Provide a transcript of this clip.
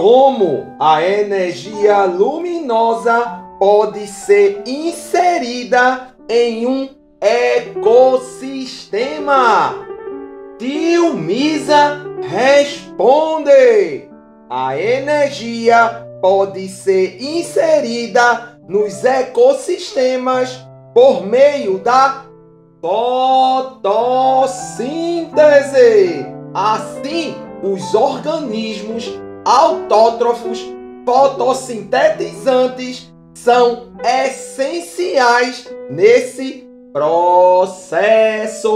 como a energia luminosa pode ser inserida em um ecossistema? Tio Misa responde: a energia pode ser inserida nos ecossistemas por meio da fotossíntese. Assim, os organismos autótrofos fotossintetizantes são essenciais nesse processo.